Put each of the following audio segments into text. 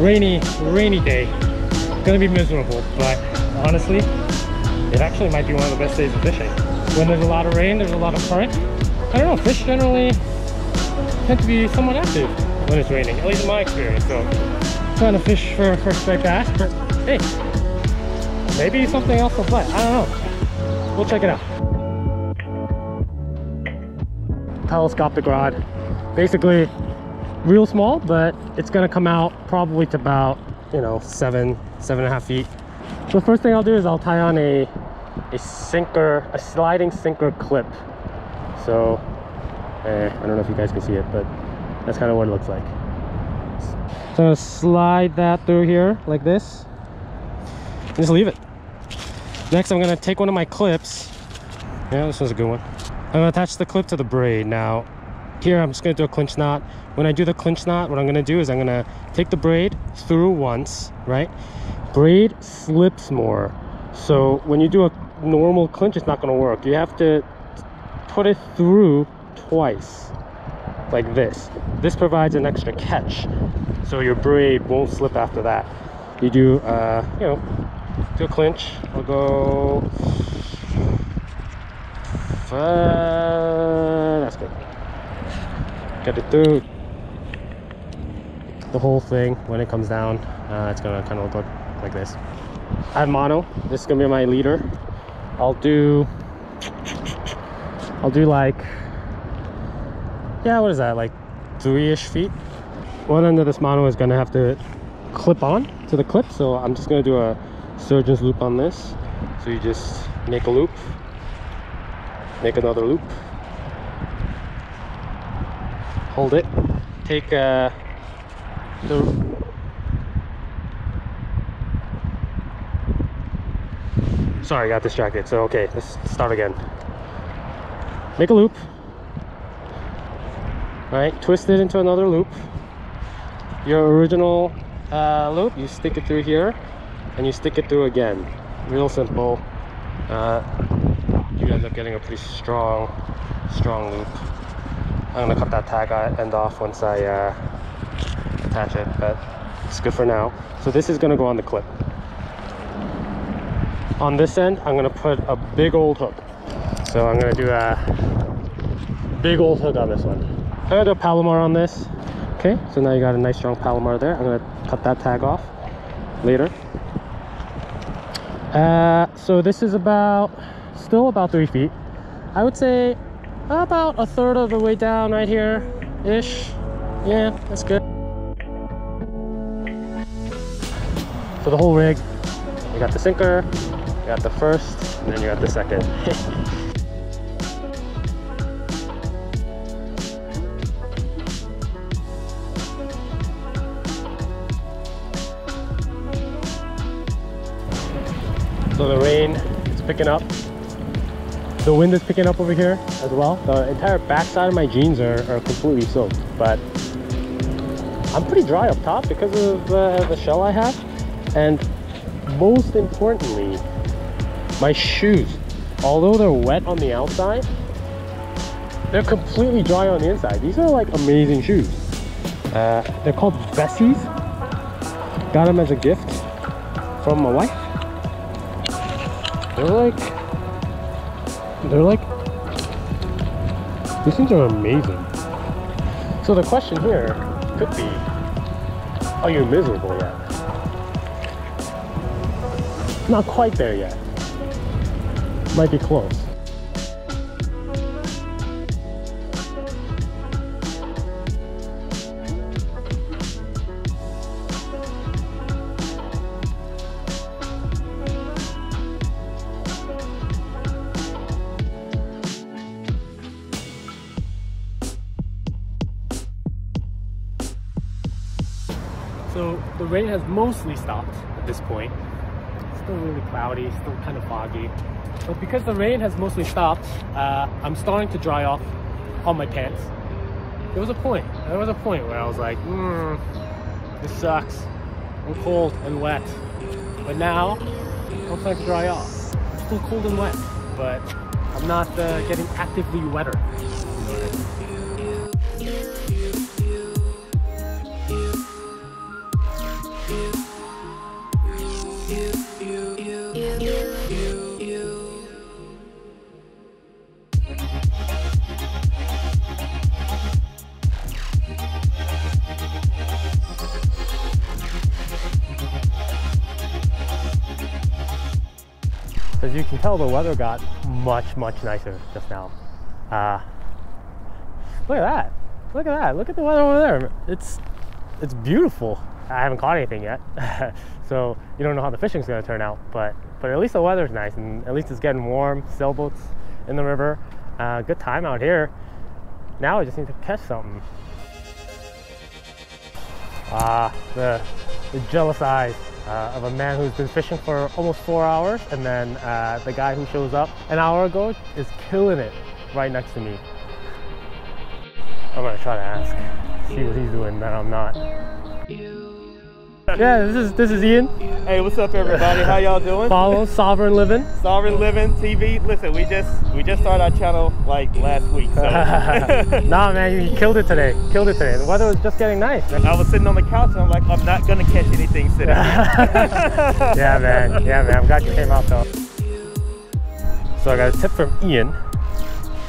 rainy, rainy day. It's Gonna be miserable, but honestly, it actually might be one of the best days of fishing. When there's a lot of rain, there's a lot of current. I don't know, fish generally tend to be somewhat active when it's raining, at least in my experience. So, trying to fish for, for striped bass, but hey, maybe something else will bite. I don't know. We'll check it out. Telescopic rod. Basically, real small, but it's gonna come out probably to about, you know, seven, seven and a half feet. So the first thing I'll do is I'll tie on a, a sinker, a sliding sinker clip. So, eh, I don't know if you guys can see it, but that's kind of what it looks like. So I'm gonna slide that through here like this. And just leave it. Next, I'm gonna take one of my clips. Yeah, this one's a good one. I'm gonna attach the clip to the braid. Now, here I'm just gonna do a clinch knot. When I do the clinch knot, what I'm gonna do is I'm gonna take the braid through once, right? Braid slips more. So when you do a normal clinch, it's not gonna work. You have to put it through twice, like this. This provides an extra catch, so your braid won't slip after that. You do, uh, you know, do a clinch. I'll go. Good. Get it through the whole thing when it comes down. Uh, it's gonna kind of look like this. I have mono. This is gonna be my leader. I'll do. I'll do like. Yeah, what is that? Like three-ish feet. One end of this mono is gonna have to clip on to the clip, so I'm just gonna do a surgeon's loop on this. So you just make a loop, make another loop, hold it, take uh, the sorry, got distracted. So okay, let's start again. Make a loop, right? Twist it into another loop. Your original uh, loop, you stick it through here, and you stick it through again. Real simple. Uh, you end up getting a pretty strong, strong loop. I'm gonna cut that tag end off once I uh, attach it, but it's good for now. So this is gonna go on the clip. On this end, I'm gonna put a big old hook. So I'm gonna do a big old hook on this one. I'm gonna do a Palomar on this. Okay, so now you got a nice strong Palomar there. I'm gonna cut that tag off later. Uh, so this is about, still about three feet. I would say about a third of the way down right here ish. Yeah, that's good. So the whole rig, you got the sinker, you got the first, and then you got the second. so the rain is picking up the wind is picking up over here as well. The entire backside of my jeans are, are completely soaked but i'm pretty dry up top because of uh, the shell i have. And most importantly my shoes although they're wet on the outside they're completely dry on the inside. These are like amazing shoes. Uh, they're called Vessis got them as a gift from my wife. They're like, they're like, these things are amazing. So the question here could be, are you miserable yet? Not quite there yet. Might be close. So the rain has mostly stopped at this point. Still really cloudy, still kind of foggy. But because the rain has mostly stopped, uh, I'm starting to dry off on my pants. There was a point, there was a point where I was like, hmm, this sucks. I'm cold and wet. But now, I'm starting to dry off. I'm still cold and wet, but I'm not uh, getting actively wetter. Tell, the weather got much, much nicer just now. Uh, look at that. Look at that. Look at the weather over there. It's, it's beautiful. I haven't caught anything yet. so you don't know how the fishing's gonna turn out, but, but at least the weather's nice and at least it's getting warm. Sailboats in the river. Uh, good time out here. Now I just need to catch something. Ah, the, the jealous eyes uh, of a man who's been fishing for almost four hours and then uh, the guy who shows up an hour ago is killing it right next to me. I'm gonna try to ask, see what he's doing that I'm not. Yeah, this is this is Ian. Hey, what's up, everybody? How y'all doing? Follow Sovereign Living. Sovereign Living TV. Listen, we just we just started our channel like last week. So. nah, man, you killed it today. Killed it today. The weather was just getting nice. I was sitting on the couch and I'm like, I'm not gonna catch anything sitting. yeah, man. Yeah, man. I'm glad you came out though. So I got a tip from Ian,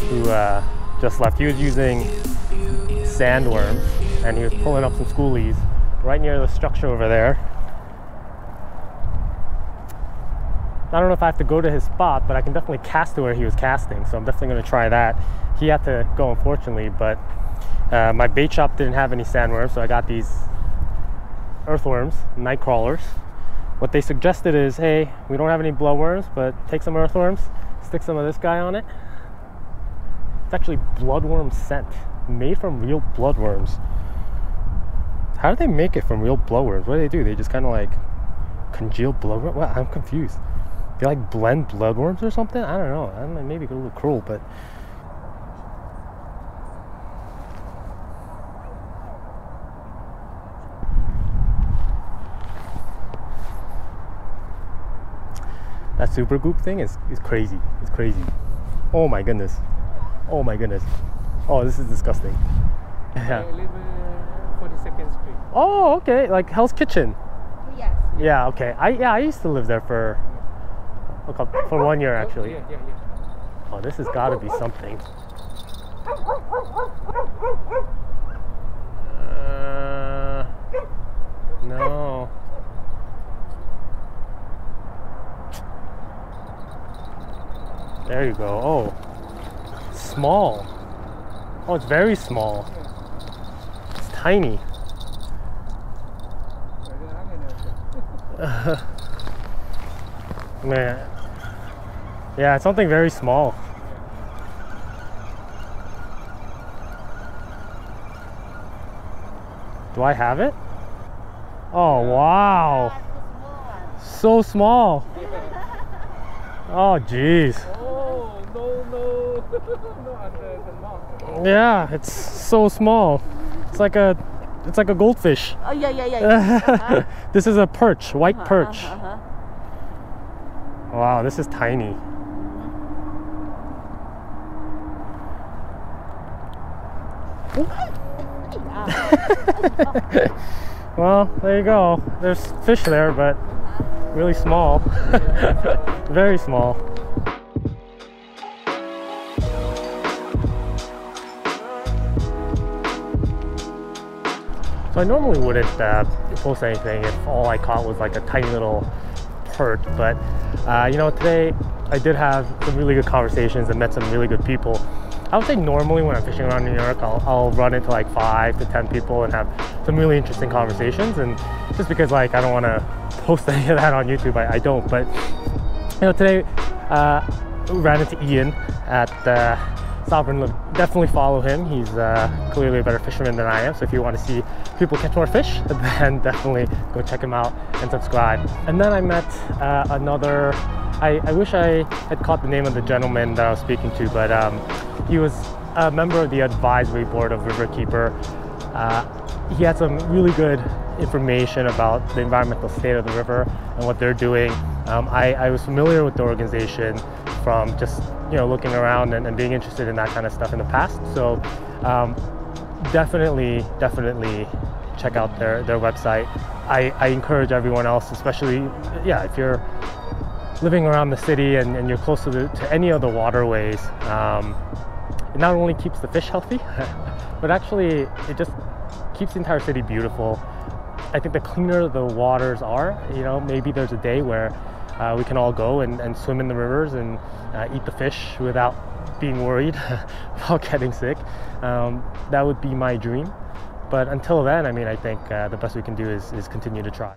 who uh, just left. He was using sandworms and he was pulling up some schoolies right near the structure over there. I don't know if I have to go to his spot, but I can definitely cast to where he was casting, so I'm definitely going to try that. He had to go, unfortunately, but uh, my bait shop didn't have any sandworms, so I got these earthworms, night crawlers. What they suggested is, hey, we don't have any bloodworms, but take some earthworms, stick some of this guy on it. It's actually bloodworm scent, made from real bloodworms. How do they make it from real blowers? What do they do? They just kind of like congeal? What? I'm confused. They like blend bloodworms or something? I don't know. I don't know. Maybe a little cruel, but that super goop thing is, is crazy. It's crazy. Oh my goodness. Oh my goodness. Oh, this is disgusting. Street. Oh, okay. Like Hell's Kitchen. Yes. Yeah, okay. I yeah, I used to live there for a couple, for one year actually. Yeah, yeah, yeah. Oh, this has got to be something. Uh, no. There you go. Oh, small. Oh, it's very small. It's tiny. Man. Yeah, it's something very small. Do I have it? Oh, wow. So small. Oh, jeez. Oh, no, no. Yeah, it's so small. It's like a it's like a goldfish. Oh yeah, yeah, yeah. yeah. Uh-huh. this is a perch, white perch. Uh-huh. Wow, this is tiny. well, there you go. There's fish there, but really small. Very small. So I normally wouldn't uh, post anything if all I caught was like a tiny little perch, but uh, you know, today I did have some really good conversations and met some really good people. I would say normally when I'm fishing around New York, I'll, I'll run into like five to 10 people and have some really interesting conversations. And just because like I don't want to post any of that on YouTube, I, I don't. But you know, today uh, ran into Ian at uh, Sovereign. Definitely follow him. He's uh, clearly a better fisherman than I am. So if you want to see people catch more fish, then definitely go check them out and subscribe. And then I met uh, another. I, I, wish I had caught the name of the gentleman that I was speaking to, but um, he was a member of the advisory board of Riverkeeper. Uh, he had some really good information about the environmental state of the river and what they're doing. Um, I, I, was familiar with the organization from just you know looking around and, and, being interested in that kind of stuff in the past. So um, definitely, definitely check out their their website. I, I encourage everyone else, especially yeah, if you're living around the city and, and you're close to, the, to any of the waterways. Um, it not only keeps the fish healthy, but actually it just keeps the entire city beautiful. I think the cleaner the waters are, you know, maybe there's a day where uh, we can all go and, and swim in the rivers and uh, eat the fish without being worried about getting sick. Um, that would be my dream. But until then, I mean, I think uh, the best we can do is, is continue to try.